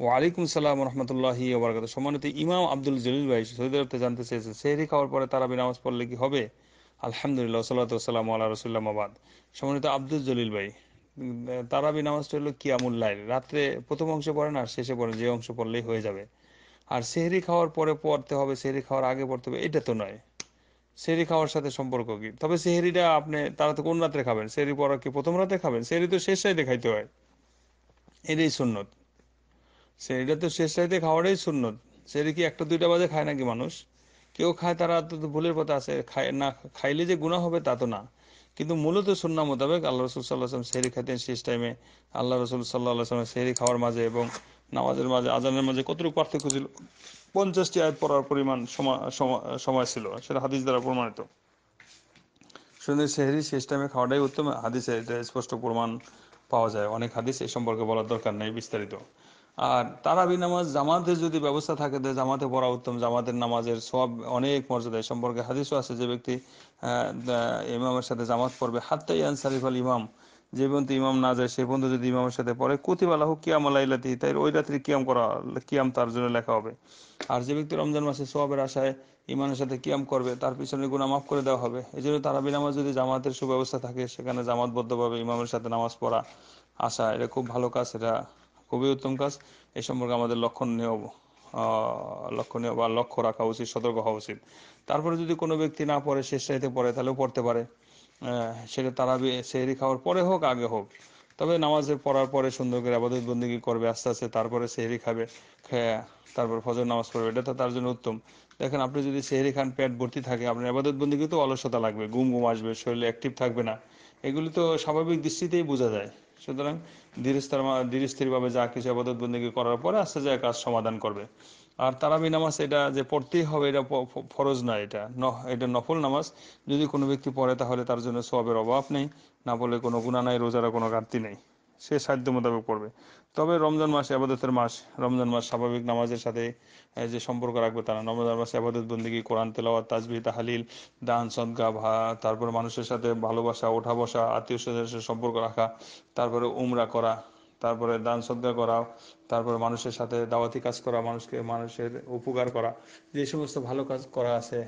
ওয়ালাইকুম সালাম রহমতুল্লাহি ওবরাকাত সম্মানিত ইমাম আব্দুল জলিল ভাই সৌদি আরবতে জানতে চেয়েছে সেহরি খাওয়ার পরে তারাবি নামাজ পড়লে কি হবে? আলহামদুলিল্লাহ সাল্লাতাম আল্লাহ রসুল্লাহ মাবাদ সম্মানিত আব্দুল জলিল ভাই তারাবি নামাজটা হলো কিয়ামুল্লাইল রাত্রে প্রথম অংশ পড়েন আর শেষে পড়েন, যে অংশ পড়লেই হয়ে যাবে। আর সেহরি খাওয়ার পরে পড়তে হবে, সেহরি খাওয়ার আগে পড়তে হবে, এটা তো নয়। সেহরি খাওয়ার সাথে সম্পর্ক কি? তবে সেহরিটা আপনি তারা তো কোন রাত্রে খাবেন? সেহরি পড়া কি প্রথম রাতে খাবেন? সেহরি তো শেষ রাইতে খাইতে হয়। এটাই সুন্নত। সেটা তো শেষ রাইতে খাওয়াটাই সুন্নত সেটা কি একটা দুইটা বাজে খায় নাকি মানুষ? কেউ খায়, তারা তো ভুলের পথে আছে। খায় না খাইলে যে গুণা হবে তা তো না। কিন্তু মূলত সুন্না মোতাবেক আল্লাহ রসুল সাল্লাহ সেহরি খাইতেন শেষ টাইমে আল্লাহ রসুল সাল্লাহ সাল্লাম সেহরি খাওয়ার মাঝে এবং নামাজের মাঝে, আজানের মাঝে কতটুকু পার্থক্য ছিল? পঞ্চাশটি আয়াত পড়ার পরিমাণ সময় ছিল। সেটা হাদিস দ্বারা প্রমাণিত। শুধু সেহরি শেষ টাইমে খাওয়াটাই উত্তম। হাদিসে এটা স্পষ্ট প্রমাণ পাওয়া যায়। অনেক হাদিস এই সম্পর্কে বলার দরকার নেই বিস্তারিত। আর তারাবি নামাজ জামাতের যদি ব্যবস্থা থাকে যে জামাতে পড়া উত্তম। জামাতের নামাজের সব অনেক মর্যাদা সম্পর্কে হাদিসও আছে যে ব্যক্তি ইমামের সাথে জামাত পড়বে। হাত্তাই আনসারিফ আল ইমাম। যে পর্যন্ত ইমাম না যায়, সে পর্যন্ত যদি ইমামের সাথে পড়ে কুতিবালা হোক কিয়াম আলাইলাতি তাই ওই রাত্রি কিয়াম করা, কিয়াম তার জন্য লেখা হবে। আর যে ব্যক্তি রমজান মাসে সোয়াবের আশায় ইমানের সাথে কিয়াম করবে, তার পিছনে গুণা মাফ করে দেওয়া হবে। এই জন্য তারাবি নামাজ যদি জামাতের সুব্যবস্থা থাকে, সেখানে জামাতবদ্ধভাবে ইমামের সাথে নামাজ পড়া আসা এটা খুব ভালো কাজ, এটা খুবই উত্তম কাজ। এই সম্পর্কে আমাদের লক্ষণীয় লক্ষণীয় বা লক্ষ্য রাখা উচিত, সতর্ক হওয়া উচিত। তারপরে যদি কোনো ব্যক্তি না পড়ে শেষ চাইতে পড়ে, তাহলেও পড়তে পারে। সেটা তারা সেহরি খাওয়ার পরে হোক, আগে হোক। তবে নামাজে পড়ার পরে সুন্দর করে আবাদত বন্দিগি করবে, আস্তে আস্তে তারপরে সেহরি খাবে খেয়ে তারপর ফজর নামাজ পড়বে, এটা তো তার জন্য উত্তম। দেখেন, আপনি যদি সেহরি খান, পেট ভর্তি থাকে, আপনার আবাদত বন্দিগি তো অলসতা লাগবে, ঘুম ঘুম আসবে, শরীরে অ্যাক্টিভ থাকবে না। এগুলি তো স্বাভাবিক দৃষ্টিতেই বোঝা যায়। সুতরাং ধীরস্থির ধীরস্থিরভাবে যা কিছু আবাদত বন্দী করার পরে আস্তে যায় কাজ সমাধান করবে। আর তারাবি নামাজ এটা যে পড়তেই হবে, এটা ফরজ না এটা। এটা নফল নামাজ। যদি কোনো ব্যক্তি পড়ে তাহলে তার জন্য সবের অভাব নেই। না বলে কোনো গুণা নাই রোজারও কোনো ঘাটতি নেই। সে সাধ্য মোতাবেক পড়বে তবে রমজান মাস, আবাদতের মাস, রমজান মাস স্বাভাবিক নামাজের সাথে যে সম্পর্ক রাখবে তারা রমজান মাসে আবাদত বন্দিগি কোরআন, তেলাওয়াত তাজবি তাহালিল, দান সদগা ভা তারপর মানুষের সাথে ভালোবাসা ওঠা বসা আত্মীয় স্বজনের সম্পর্ক রাখা, তারপরে উমরা করা, তারপরে দান সদ্গা করা, তারপরে মানুষের সাথে দাওয়াতি কাজ করা, মানুষকে, মানুষের উপকার করা, যে সমস্ত ভালো কাজ করা আছে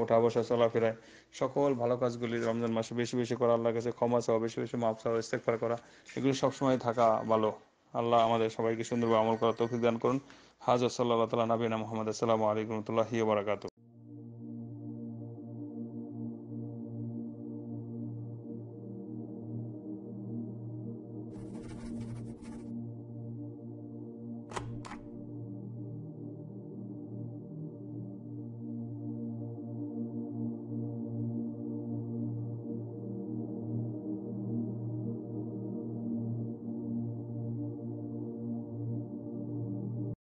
ওঠা বসা চলাফেরায় সকল ভালো কাজগুলি রমজান মাসে বেশি বেশি করা, আল্লাহর কাছে ক্ষমা চাওয়া, বেশি বেশি মাপ চাওয়া ইস্তেকফার করা, এগুলো সবসময় থাকা ভালো। আল্লাহ আমাদের সবাইকে সুন্দরভাবে আমল করা তৌফিক দান করুন। হাজর সাল্লাহ তালা নবীনা মোহাম্মদ, আসসালামু আলাইকুম রহমতুল্লাহি বারাকাতু